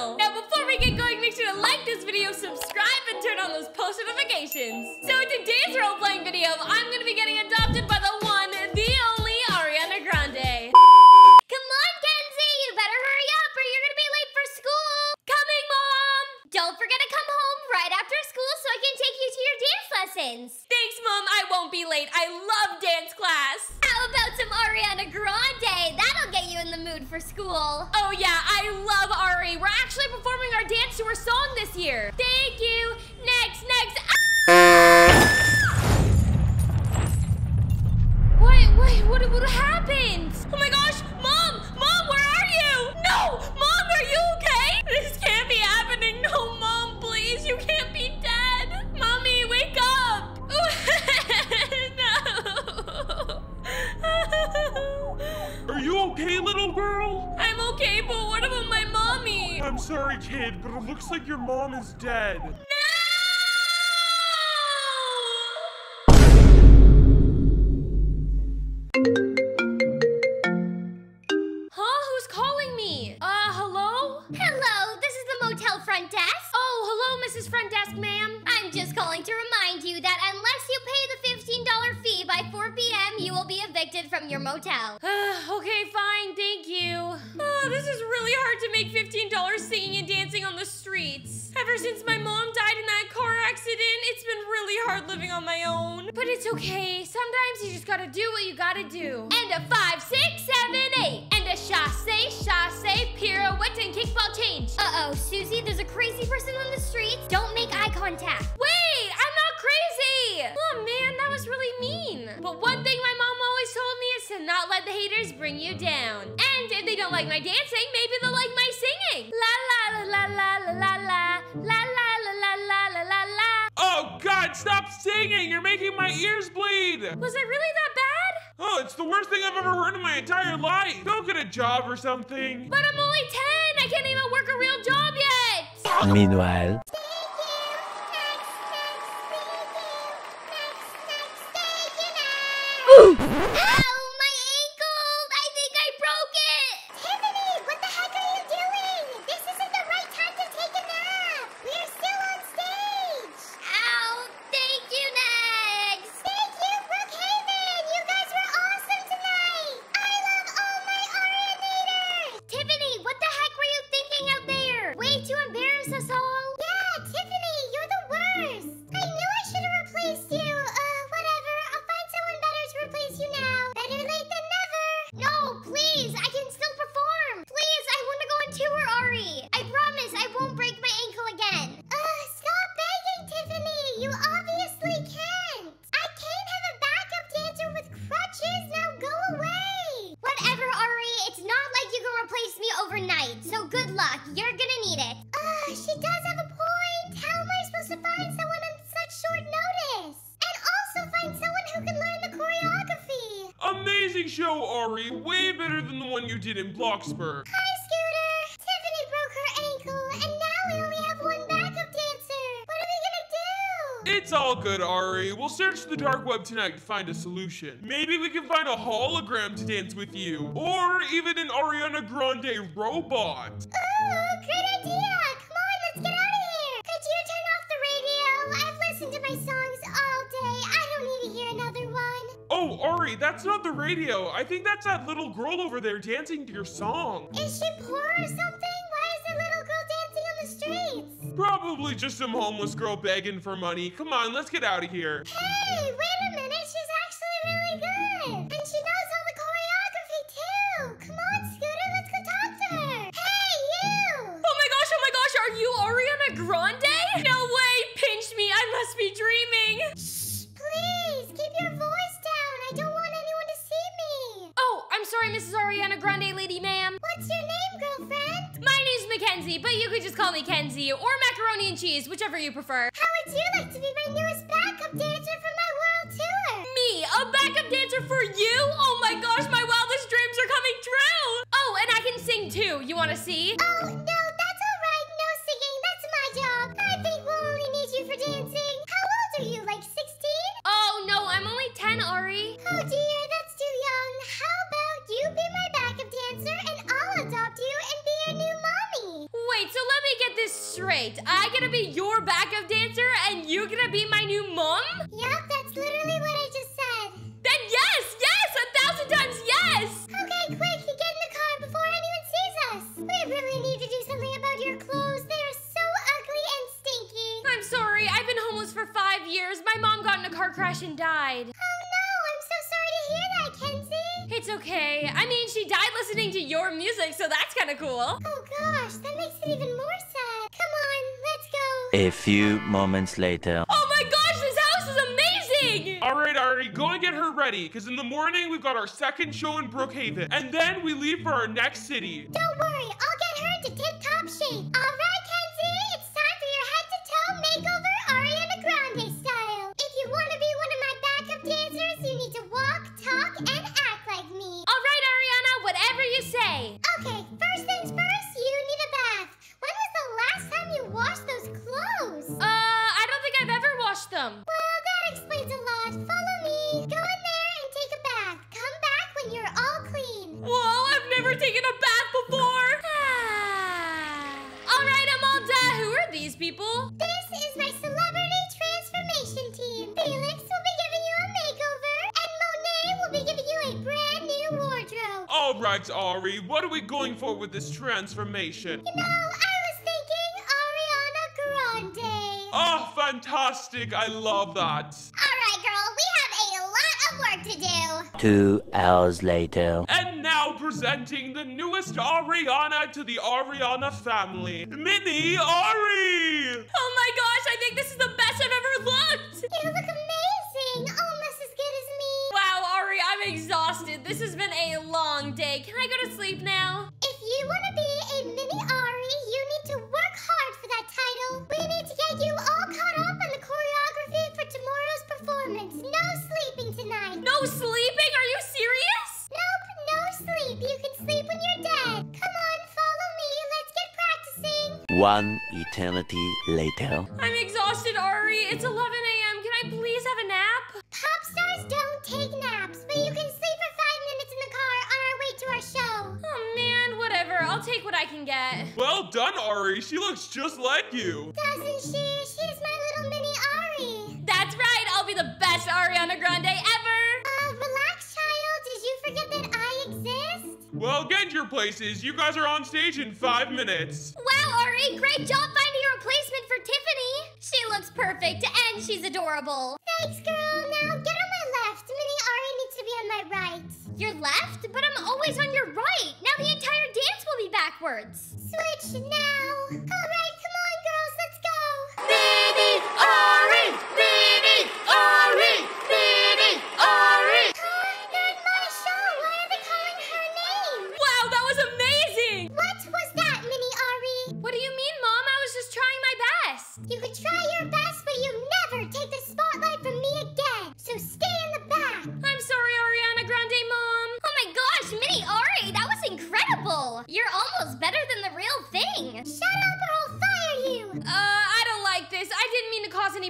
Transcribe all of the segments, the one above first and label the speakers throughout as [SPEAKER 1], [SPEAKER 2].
[SPEAKER 1] channel. Now, before we get going, make sure to like this video, subscribe, and turn on those post notifications. So in today's role-playing video, I'm gonna be getting adopted by the one, and the only Ariana Grande. Come on, Kenzie, you better hurry up or you're gonna be late for school. Coming, Mom! Don't forget to come home right after school so I can take you to your dance lessons. Mom, I won't be late. I love dance class. How about some Ariana Grande? That'll get you in the mood for school. Oh yeah, I love Ari. We're actually performing our dance to her song this year. Thank you. Next, next. Ah! Wait, wait, what, what happened? Oh my gosh,
[SPEAKER 2] like mom is dead.
[SPEAKER 1] Huh? Who's calling me? Uh, hello? Hello, this is the motel front desk. Oh, hello, Mrs. Front Desk, ma'am. I'm just calling to remind you that unless you pay the $15 fee by 4 p.m., you will be evicted from your motel. okay, fine, thank you. Oh, this is really hard to make $15 singing Ever since my mom died in that car accident, it's been really hard living on my own. But it's okay. Sometimes you just gotta do what you gotta do. And a five, six, seven, eight. And a chasse, chasse, pirouette, and kickball change. Uh-oh, Susie, there's a crazy person on the street. Don't make eye contact. Wait, I'm not crazy. Oh, man, that was really mean. But one thing my mom always told me is to not let the haters bring you down. And if they don't like my dancing, maybe they'll like my singing. La la la la la la la la.
[SPEAKER 2] God, stop singing! You're making my ears bleed!
[SPEAKER 1] Was it really that bad?
[SPEAKER 2] Oh, it's the worst thing I've ever heard in my entire life! Go get a job or something!
[SPEAKER 1] But I'm only 10. I can't even work a real job yet.
[SPEAKER 3] Meanwhile,
[SPEAKER 2] Amazing show, Ari! Way better than the one you did in Bloxburg!
[SPEAKER 4] Hi, Scooter. Tiffany broke her ankle, and now we only have one backup dancer. What are we gonna do?
[SPEAKER 2] It's all good, Ari. We'll search the dark web tonight to find a solution. Maybe we can find a hologram to dance with you. Or even an Ariana Grande robot.
[SPEAKER 4] Ooh, great idea. Come on, let's get out of here. Could you turn off the radio? I've listened to my songs
[SPEAKER 2] Ari, that's not the radio. I think that's that little girl over there dancing to your song.
[SPEAKER 4] Is she poor or something? Why is the little girl dancing on the streets?
[SPEAKER 2] Probably just some homeless girl begging for money. Come on, let's get out of here.
[SPEAKER 4] Hey, wait a minute. She's actually really good. And she knows
[SPEAKER 1] Ariana Grande, lady ma'am.
[SPEAKER 4] What's your name, girlfriend?
[SPEAKER 1] My name's Mackenzie, but you could just call me Kenzie or macaroni and cheese, whichever you prefer.
[SPEAKER 4] How would you like to be my newest backup dancer for my world tour?
[SPEAKER 1] Me, a backup dancer for you? Oh my gosh, my wildest dreams are coming true. Oh, and I can sing too. You want to see?
[SPEAKER 4] Oh, no, I
[SPEAKER 1] gonna be your backup dancer and you gonna be my new mom?
[SPEAKER 4] Yup, that's literally what I just said.
[SPEAKER 1] Then yes, yes, a thousand times yes!
[SPEAKER 4] Okay, quick, get in the car before anyone sees us. We really need to do something about your clothes. They are so ugly and stinky.
[SPEAKER 1] I'm sorry, I've been homeless for five years. My mom got in a car crash and died.
[SPEAKER 4] Oh no, I'm so sorry to hear that, Kenzie.
[SPEAKER 1] It's okay. I mean, she died listening to your music, so that's kind of cool.
[SPEAKER 4] Oh gosh,
[SPEAKER 3] A few moments later.
[SPEAKER 1] Oh my gosh, this house is amazing!
[SPEAKER 2] All right, Ari, go and get her ready, because in the morning we've got our second show in Brookhaven, and then we leave for our next city.
[SPEAKER 4] Don't worry, I'll get her into tip-top shape. All right, Kenzie, it's time for your head-to-toe makeover Ariana Grande style. If you want to be one of my backup dancers, you need to walk, talk, and act like me.
[SPEAKER 1] All right, Ariana, whatever you say.
[SPEAKER 4] Okay, first things first, All
[SPEAKER 1] right,
[SPEAKER 2] Ari, what are we going for with this transformation?
[SPEAKER 4] You know, I was thinking Ariana Grande.
[SPEAKER 2] Oh, fantastic! I love that.
[SPEAKER 4] All right, girl, we have a lot of work to do.
[SPEAKER 3] Two hours later.
[SPEAKER 2] And now presenting the newest Ariana to the Ariana family, Mini Ari!
[SPEAKER 1] Oh my gosh, I think this is the best I've ever looked.
[SPEAKER 4] You look
[SPEAKER 1] This has been a long day. Can I go to sleep now?
[SPEAKER 4] If you want to be a mini Ari, you need to work hard for that title. We need to get you all caught up on the choreography for tomorrow's performance. No sleeping tonight.
[SPEAKER 1] No sleeping? Are you serious?
[SPEAKER 4] Nope, no sleep. You can sleep when you're dead. Come on, follow me. Let's get practicing.
[SPEAKER 3] One eternity later.
[SPEAKER 1] I'm exhausted, Ari. It's 11 a.m. I'll take what I can get.
[SPEAKER 2] Well done, Ari. She looks just like you.
[SPEAKER 4] Doesn't she? She's my little mini Ari.
[SPEAKER 1] That's right. I'll be the best Ariana Grande ever.
[SPEAKER 4] Uh, relax, child. Did you forget that I exist?
[SPEAKER 2] Well, get your places. You guys are on stage in five minutes.
[SPEAKER 1] Wow, Ari, great job finding a replacement for Tiffany. She looks perfect and she's adorable.
[SPEAKER 4] Thanks, girl. Now get on my left. Mini Ari needs to be on my right.
[SPEAKER 1] Your left? But I'm always on your right. Backwards.
[SPEAKER 4] Switch now.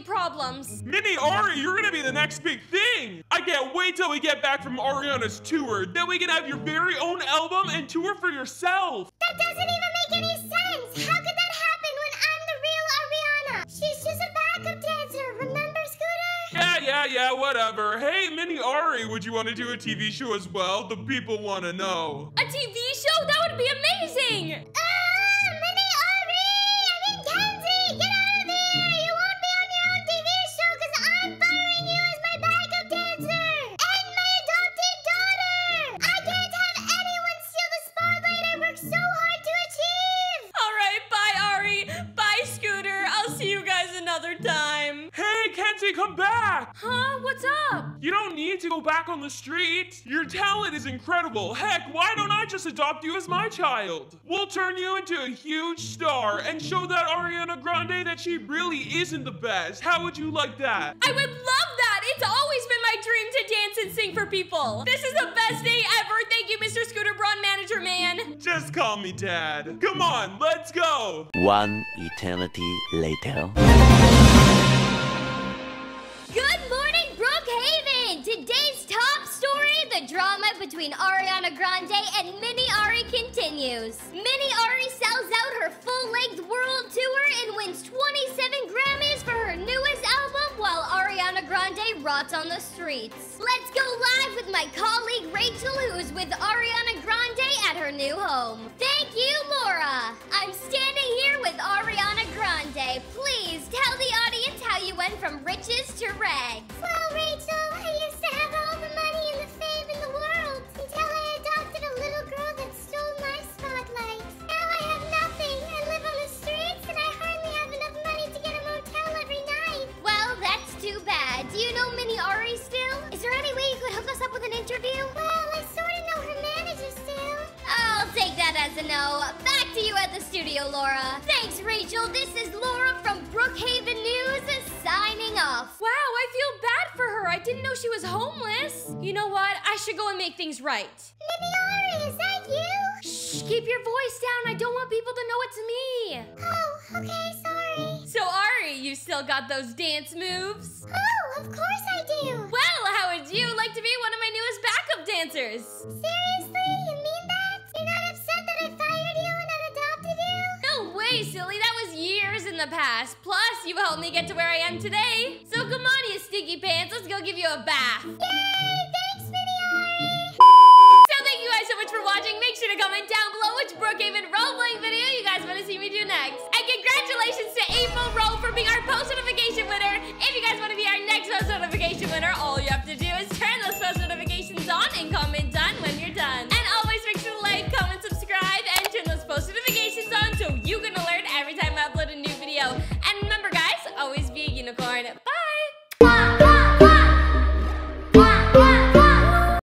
[SPEAKER 1] Mean to cause any problems.
[SPEAKER 2] Mini Ari, you're gonna be the next big thing. I can't wait till we get back from Ariana's tour. Then we can have your very own album and tour for yourself.
[SPEAKER 4] That doesn't even make any sense. How could that happen when I'm the real Ariana? She's just a backup dancer, remember, Scooter?
[SPEAKER 2] Yeah, yeah, yeah, whatever. Hey, Mini Ari, would you want to do a TV show as well? The people want to know.
[SPEAKER 1] A TV show? That would be amazing!
[SPEAKER 2] Hey, come back!
[SPEAKER 1] Huh? What's up?
[SPEAKER 2] You don't need to go back on the street. Your talent is incredible. Heck, why don't I just adopt you as my child? We'll turn you into a huge star and show that Ariana Grande that she really isn't the best. How would you like that?
[SPEAKER 1] I would love that. It's always been my dream to dance and sing for people. This is the best day ever. Thank you, Mr. Scooter Braun, manager man.
[SPEAKER 2] Just call me Dad. Come on, let's go.
[SPEAKER 3] One eternity later.
[SPEAKER 1] Good morning, Brookhaven.
[SPEAKER 3] Today's top story, the drama between Ariana Grande and Mini Ari continues. Mini Ari sells out her full-length world tour and wins 27 Grammys Grande rots on the streets. Let's go live with my colleague Rachel who's with Ariana Grande at her new home. Thank you, Laura. I'm standing here with Ariana Grande. Please tell the audience how you went from riches to rags.
[SPEAKER 4] Well, Rachel, I used to
[SPEAKER 3] Rachel. This is Laura from Brookhaven News signing off.
[SPEAKER 1] Wow, I feel bad for her. I didn't know she was homeless. You know what? I should go and make things right.
[SPEAKER 4] Mini Ari, is that you?
[SPEAKER 1] Shh, keep your voice down. I don't want people to know it's me.
[SPEAKER 4] Oh, okay, sorry.
[SPEAKER 1] So, Ari, you still got those dance moves?
[SPEAKER 4] Oh, of course I do.
[SPEAKER 1] Well, how would you like to be one of my newest backup dancers?
[SPEAKER 4] Seriously? the past. Plus, you helped me get to where I am today. So come on, you stinky pants. Let's go give you
[SPEAKER 1] a bath. Yay! Thanks, Miniari! So thank you guys so much for watching. Make sure to comment down below which Brookhaven role-playing video you guys want to see me do next. And congratulations to April Roll for being our post notification winner. If you guys want to be our next post notification
[SPEAKER 4] winner, all you